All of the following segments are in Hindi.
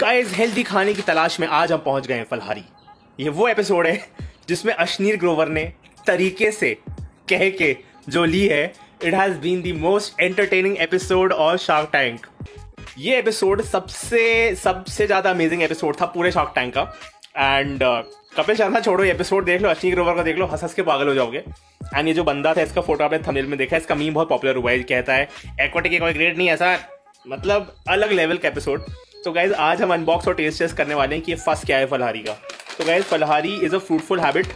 गाइस हेल्दी खाने की तलाश में आज हम पहुँच गए हैं फलहारी। ये वो एपिसोड है जिसमें अश्नीर ग्रोवर ने तरीके से कह के जो ली है it has been the most entertaining episode और शार्क टैंक ये एपिसोड सबसे सबसे ज़्यादा अमेजिंग एपिसोड था पूरे शार्क टैंक का। एंड uh, कपिल शर्मा छोड़ो एपिसोड देख लो अश्नी ग्रोवर का देख लो हंस हंस के पागल हो जाओगे। एंड ये जो बंदा था इसका फ़ोटो आपने थंबनेल में देखा है इसका मीम बहुत पॉपुलर हुआ है कहता है एक्वाटिक कोई नहीं सर मतलब अलग लेवल का एपिसोड तो गाइज़ आज हम अनबॉक्स और टेस्ट टेस्ट करने वाले हैं कि ये फ़र्स्ट क्या है फलहारी का। तो गाइज़ फलहारी इज़ अ फ्रूटफुल हैबिट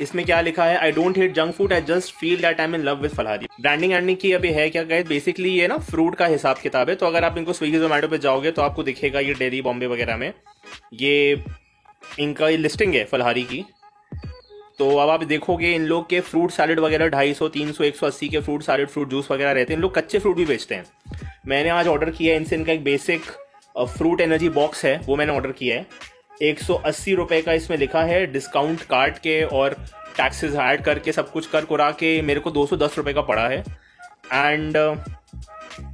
इसमें क्या लिखा है? I don't hate junk food I just feel that I am in love with Falhari. Branding ending की अभी है क्या गाइज़ बेसिकली ये ना फ्रूट का हिसाब किताब है। तो अगर आप इनको स्विगी जोमेटो पे जाओगे तो आपको दिखेगा ये डेली बॉम्बे वगैरह में। ये इनका ये लिस्टिंग है फलहारी की। तो अब आप देखोगे इन लोग के फ्रूट सैलड वगैरह ढाई सौ, तीन सौ, एक सौ अस्सी के फ्रूट सैलड फ्रूट जूस वगैरह रहते हैं। इन लोग कच्चे फ्रूट भी बेचते हैं। मैंने आज ऑर्डर किया है, इनसे इनका एक बेसिक फ्रूट एनर्जी बॉक्स है, वो मैंने ऑर्डर किया है। एक सौ का इसमें लिखा है डिस्काउंट काट के और टैक्सेस ऐड करके सब कुछ कर कुरा के मेरे को दो सौ का पड़ा है। एंड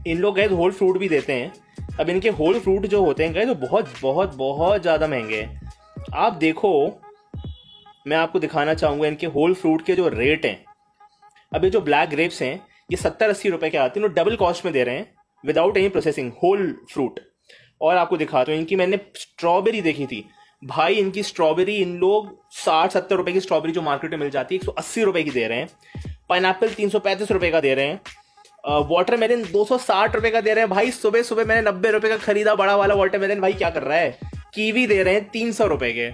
इन लोग गए होल फ्रूट भी देते हैं। अब इनके होल फ्रूट जो होते हैं, गए तो बहुत बहुत बहुत ज़्यादा महँगे हैं। आप देखो, मैं आपको दिखाना चाहूँगा इनके होल फ्रूट के जो रेट हैं। अब ये जो ब्लैक ग्रेप्स हैं, ये सत्तर अस्सी रुपये के आते हैं वो डबल कॉस्ट में दे रहे हैं। Without any processing whole fruit और आपको दिखाता हूँ, इनकी मैंने स्ट्रॉबेरी देखी थी। भाई, इनकी स्ट्रॉबेरी इन लोग साठ सत्तर रुपए की स्ट्रॉबेरी जो मार्केट में मिल जाती है, एक सौ अस्सी रुपए की दे रहे हैं। पाइन एप्पल तीन सौ पैंतीस रुपए का दे रहे हैं। वाटर मेलन दो सौ साठ रुपए का दे रहे हैं। भाई सुबह सुबह मैंने नब्बे रुपए का खरीदा बड़ा वाला वाटर मेलन भाई, क्या कर रहा है? कीवी दे रहे हैं तीन सौ रुपए के।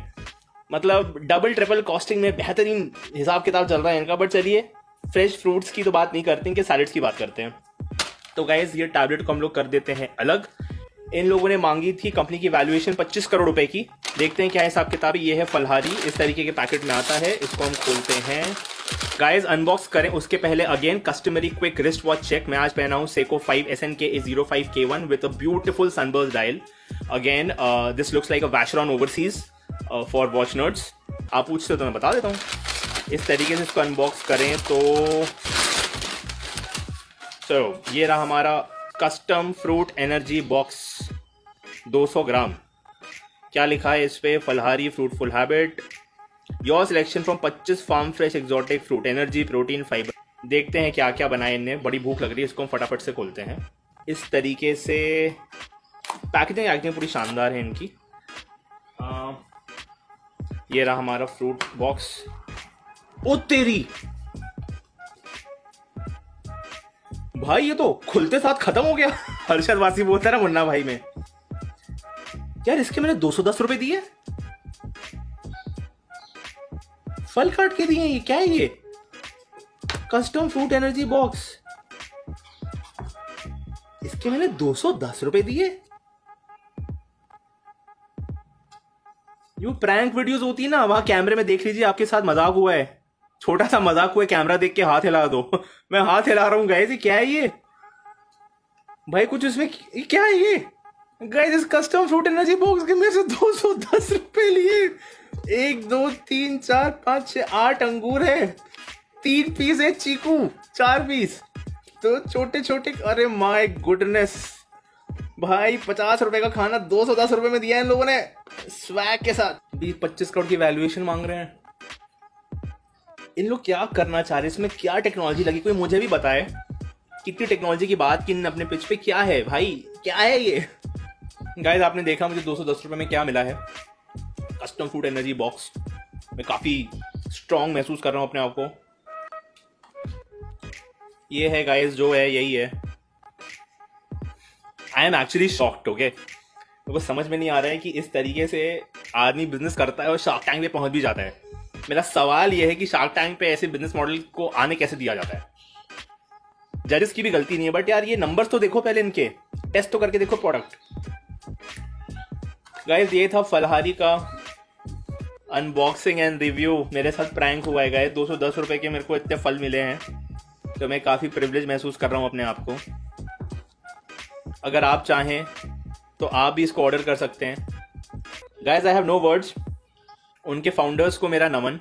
मतलब डबल ट्रिपल कॉस्टिंग में बेहतरीन हिसाब किताब चल रहा है इनका। बट चलिए फ्रेश फ्रूट्स की तो बात नहीं करते कि सैलड्स की बात करते हैं। तो गाइज़ ये टैबलेट को हम लोग कर देते हैं अलग। इन लोगों ने मांगी थी कंपनी की वैल्यूएशन 25 करोड़ रुपए की। देखते हैं क्या हिसाब किताब ये है फलहारी। इस तरीके के पैकेट में आता है, इसको हम खोलते हैं। गाइज़ अनबॉक्स करें, उसके पहले again customary quick wrist watch check मैं आज पहना हूँ Seiko five S N K zero five K one with beautiful sunburst dial again this looks like a Vacheron Overseas for watch notes आप पूछते हो तो मैं बता देता हूँ। इस तरीके से इसको अनबॉक्स करें तो चलो ये रहा हमारा custom fruit energy box 200 gram. क्या लिखा है इस पे? Falhari fruitful habit your selection from 25 farm fresh exotic fruit energy protein fibre देखते हैं क्या क्या बनाए इनने। बड़ी भूख लग रही है इसको हम फटाफट से खोलते हैं। इस तरीके से पैकेजिंग एक्टिंग पूरी शानदार है इनकी। आ, ये रहा हमारा फ्रूट बॉक्स ओ तेरी! भाई ये तो खुलते साथ खत्म हो गया। हर्षद वासी बोलता है ना मुन्ना भाई में। यार इसके मैंने दो सौ दस रुपए दिए। फल काट के दिए ये क्या है ये? कस्टम फ्रूट एनर्जी बॉक्स इसके मैंने दो सौ दस रुपए दिए। यू प्रैंक वीडियोस होती है ना वहाँ कैमरे में देख लीजिए आपके साथ मज़ाक हुआ है। छोटा सा मज़ाक हुआ कैमरा देख के हाथ हिला दो। मैं हाथ हिला रहा हूँ गए क्या है ये? भाई, कुछ इसमें क्या है ये? गाइस इस कस्टम फ्रूट एनर्जी बॉक्स के मेरे से दो सौ दस रुपए लिए। एक, दो, तीन, चार, पाँच छः आठ अंगूर है। तीन पीस है, चीकू, चार पीस तो छोटे छोटे अरे माय गुडनेस भाई, पचास रुपए का खाना दो सौ दस रुपए में दिया है इन लोगों ने। स्वैग के साथ। बीस, पच्चीस करोड़ की वैल्यूएशन मांग रहे हैं। इन लोग क्या करना चाह रहे हैं? इसमें क्या टेक्नोलॉजी लगी? कोई मुझे भी बताए? कितनी टेक्नोलॉजी की बात की अपने पिच पे क्या है भाई? क्या है ये? गाइस आपने देखा मुझे दो सौ दस रुपए में क्या मिला है? कस्टम फ़ूड एनर्जी बॉक्स मैं काफ़ी स्ट्रांग महसूस कर रहा हूँ अपने आप को। ये है गाइस जो है, यही है। I am actually shocked okay मेरे को समझ में नहीं आ रहा है कि इस तरीके से आदमी बिज़नेस करता है और शार्क टैंक पे पहुँच भी जाता है। मेरा सवाल यह है कि शार्क टैंक पे ऐसे बिज़नेस मॉडल को आने कैसे दिया जाता है? जजेस की भी गलती नहीं है बट यार ये नंबर्स तो देखो पहले इनके। टेस्ट तो करके देखो प्रोडक्ट गाइस ये था फलहारी का अनबॉक्सिंग एंड रिव्यू मेरे साथ प्रैंक हुआ है गाइस दो सौ दस रुपए के मेरे को इतने फल मिले हैं तो मैं काफ़ी प्रिविलेज महसूस कर रहा हूँ अपने आप को। अगर आप चाहें तो आप भी इसको ऑर्डर कर सकते हैं। Guys I have no words उनके फाउंडर्स को मेरा नमन।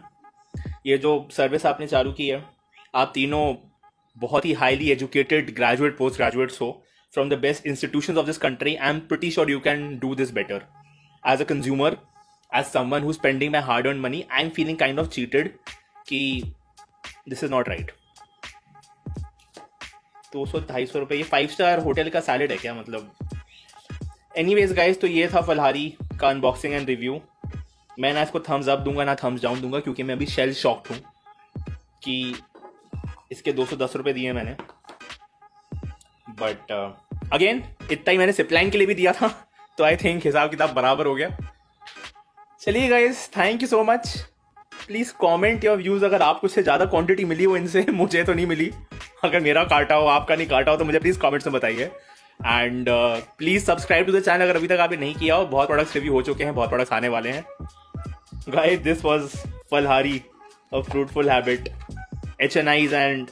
ये जो सर्विस आपने चालू की है, आप तीनों बहुत ही highly educated graduate post graduates हो। From the best institution of this country I am pretty sure you can do this better as a consumer as someone who spending my hard earn money I am feeling kind of cheated कि दिस इज़ नॉट राइट दो सौ ढाई सौ रुपये ये फाइव स्टार होटल का सैलड है क्या मतलब? एनी वेज गाइज़ तो ये था फलहारी का अनबॉक्सिंग एंड रिव्यू मैं ना इसको थम्स अप दूँगा ना थम्स डाउन दूँगा क्योंकि मैं अभी शेल शॉक्ड हूँ कि इसके दो सौ दस रुपये दिए मैंने। बट अगेन uh, इतना ही मैंने सिपलाइन के लिए भी दिया था तो आई थिंक हिसाब किताब बराबर हो गया। चलिए guys thank you so much please comment your views अगर आपको इससे ज़्यादा क्वांटिटी मिली हो इनसे मुझे तो नहीं मिली। अगर मेरा काटा हो आपका नहीं काटा हो तो मुझे प्लीज़ कमेंट्स में बताइए। And please subscribe to the channel अगर अभी तक आपने नहीं किया हो बहुत प्रोडक्ट्स रिव्यू हो चुके हैं बहुत प्रोडक्ट्स आने वाले हैं। गाइस दिस वाज फलहारी a fruitful habit H N Is and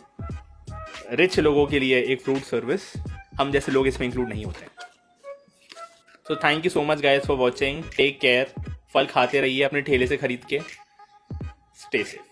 rich लोगों के लिए एक फ्रूट सर्विस हम जैसे लोग इसमें इंक्लूड नहीं होते. So thank you so much guys for watching take care फल खाते रहिए अपने ठेले से खरीद के. Stay safe